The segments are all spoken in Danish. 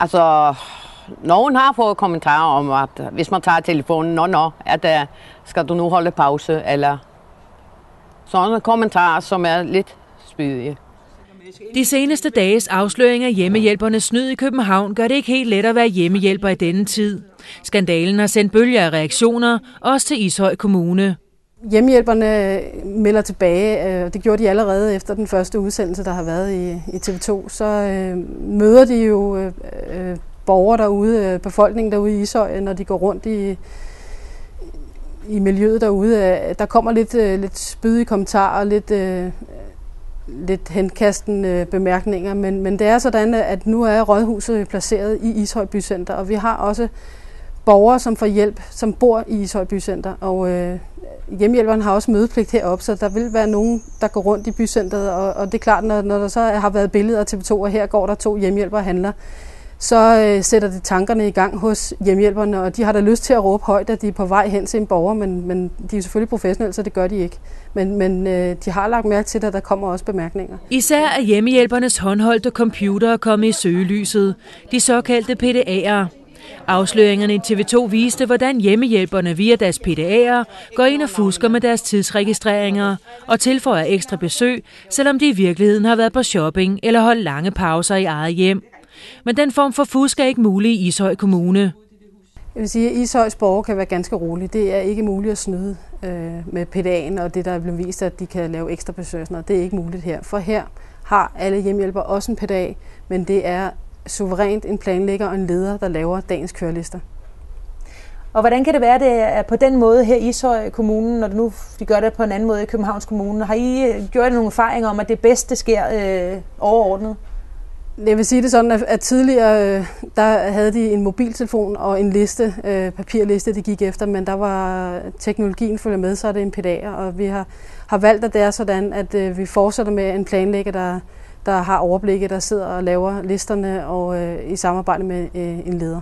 Altså, nogen har fået kommentarer om, at hvis man tager telefonen, nå, nå, at uh, skal du nu holde pause, eller sådan kommentarer, som er lidt spydige. De seneste dages afsløring af hjemmehjælpernes snyd i København gør det ikke helt let at være hjemmehjælper i denne tid. Skandalen har sendt bølger af reaktioner, også til Ishøj Kommune. Hjemmehjælperne melder tilbage, øh, og det gjorde de allerede efter den første udsendelse, der har været i, i TV2. Så øh, møder de jo øh, øh borgere derude, øh, befolkningen derude i Ishøj, når de går rundt i, i miljøet derude. Der kommer lidt, lidt spydige kommentarer, lidt, øh, lidt henkastende bemærkninger, men, men det er sådan, at nu er rådhuset placeret i Ishøj Bycenter, og vi har også borgere, som får hjælp, som bor i Ishøj Bycenter, og øh, hjemmehjælperen har også mødepligt heroppe, så der vil være nogen, der går rundt i bycenteret. og, og det er klart, når, når der så har været billeder til TV2, og her går der to hjemmehjælpere og handler, så øh, sætter det tankerne i gang hos hjemmehjælperne, og de har da lyst til at råbe højt, at de er på vej hen til en borger, men, men de er selvfølgelig professionelle, så det gør de ikke. Men, men øh, de har lagt mærke til, at der kommer også bemærkninger. Især er hjemmehjælpernes håndholdte computer kommet i søgelyset, de såkaldte PDA'er. Afsløringerne i TV2 viste, hvordan hjemmehjælperne via deres PDA'er går ind og fusker med deres tidsregistreringer og tilføjer ekstra besøg, selvom de i virkeligheden har været på shopping eller holdt lange pauser i eget hjem. Men den form for fusk er ikke mulig i Ishøj Kommune. Jeg vil sige, at Ishøjs borger kan være ganske rolig. Det er ikke muligt at snyde øh, med PDA'en og det, der er blevet vist, at de kan lave ekstra besøg. Og Det er ikke muligt her. For her har alle hjemmehjælpere også en PDA, men det er suverænt en planlægger og en leder, der laver dagens kørelister. Og hvordan kan det være, at det er på den måde her i Ishøj Kommune, når nu de gør det på en anden måde i Københavns Kommune? Har I gjort nogle erfaringer om, at det bedste sker øh, overordnet? Jeg vil sige det sådan, at, tidligere øh, der havde de en mobiltelefon og en liste, øh, papirliste, de gik efter, men der var teknologien følger med, så er det en PDA, og vi har, har valgt, at det er sådan, at øh, vi fortsætter med en planlægger, der, der har overblikket, der sidder og laver listerne og i samarbejde med en leder.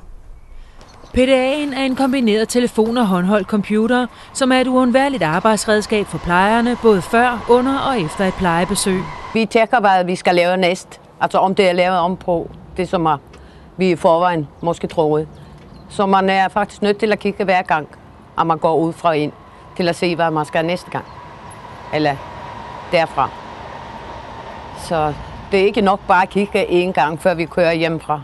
PDA'en er en kombineret telefon- og håndholdt computer, som er et uundværligt arbejdsredskab for plejerne, både før, under og efter et plejebesøg. Vi tjekker, hvad vi skal lave næst. Altså om det er lavet om på det, som er, vi i forvejen måske troede. Så man er faktisk nødt til at kigge hver gang, at man går ud fra ind, til at se, hvad man skal næste gang. Eller derfra. Så det er ikke nok bare at kigge én gang, før vi kører hjemmefra.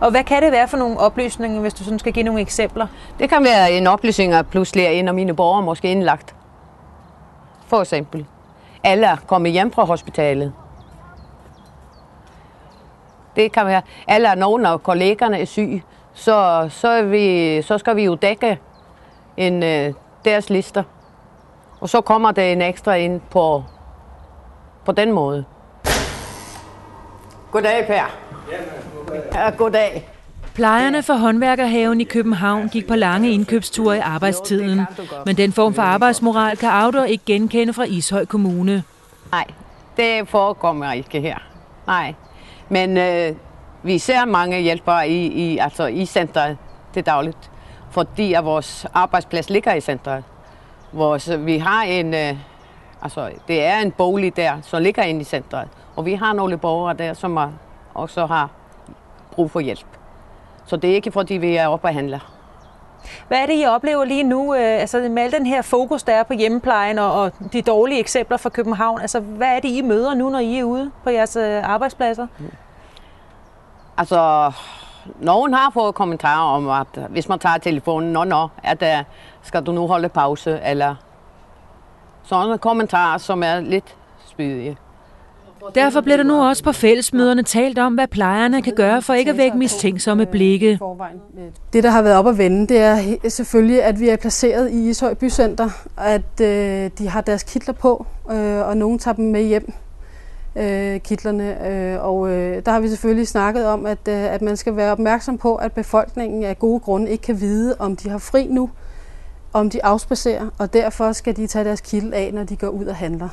Og hvad kan det være for nogle oplysninger, hvis du sådan skal give nogle eksempler? Det kan være en oplysning, at pludselig er en af mine borgere måske indlagt. For eksempel. Eller kommet hjem fra hospitalet. Det kan være, eller nogen af kollegerne er syge, så, så, er vi, så skal vi jo dække en, øh, deres lister. Og så kommer der en ekstra ind på, på den måde. Goddag, Per. Ja, goddag. Plejerne for håndværkerhaven i København gik på lange indkøbsture i arbejdstiden. Men den form for arbejdsmoral kan Autor ikke genkende fra Ishøj Kommune. Nej, det forekommer ikke her. Nej. Men øh, vi ser mange hjælpere i, i, altså i centret til dagligt, fordi at vores arbejdsplads ligger i centret. Vores, vi har en, øh, altså det er en bolig der, som ligger inde i centret, og vi har nogle borgere der, som er, også har brug for hjælp. Så det er ikke fordi, vi er oppe og handler. Hvad er det, I oplever lige nu, øh, altså med al den her fokus, der er på hjemmeplejen og, og de dårlige eksempler fra København? Altså, hvad er det, I møder nu, når I er ude på jeres øh, arbejdspladser? Altså, nogen har fået kommentarer om, at hvis man tager telefonen, nå, nå, at uh, skal du nu holde pause, eller sådan kommentarer, som er lidt spydige. Derfor bliver der nu også på fællesmøderne talt om, hvad plejerne kan gøre for ikke at vække mistænksomme blikke. Det, der har været op at vende, det er selvfølgelig, at vi er placeret i Ishøj Bycenter, at øh, de har deres kitler på, øh, og nogen tager dem med hjem, øh, kitlerne. Øh, og øh, der har vi selvfølgelig snakket om, at, øh, at man skal være opmærksom på, at befolkningen af gode grunde ikke kan vide, om de har fri nu, om de afspacerer, og derfor skal de tage deres kittel af, når de går ud og handler.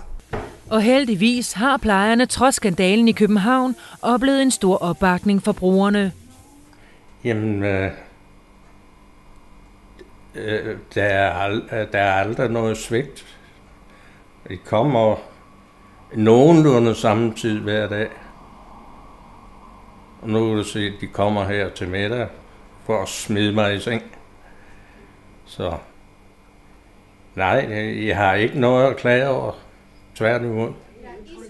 Og heldigvis har plejerne trods skandalen i København oplevet en stor opbakning fra brugerne. Jamen, øh, øh, der, er, der er aldrig noget svigt. Det kommer nogenlunde samme tid hver dag. Og nu vil du se, at de kommer her til middag for at smide mig i seng. Så nej, jeg har ikke noget at klage over. Tværtimod.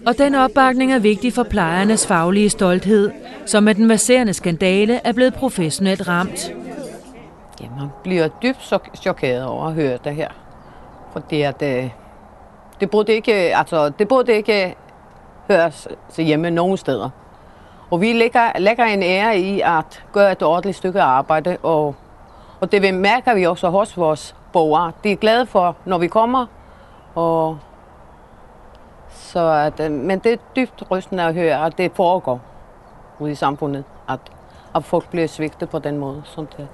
Og den opbakning er vigtig for plejernes faglige stolthed, som med den masserende skandale er blevet professionelt ramt. Ja, man bliver dybt chok- chokeret over at høre det her. Fordi at, øh, det burde ikke, altså, det burde ikke høres til hjemme nogen steder. Og vi lægger, lægger en ære i at gøre et ordentligt stykke arbejde, og, og det mærker vi også hos vores borgere. De er glade for, når vi kommer, og så at, øh, men det er dybt rystende at høre, at det foregår ude i samfundet, at, at folk bliver svigtet på den måde. Sådan det.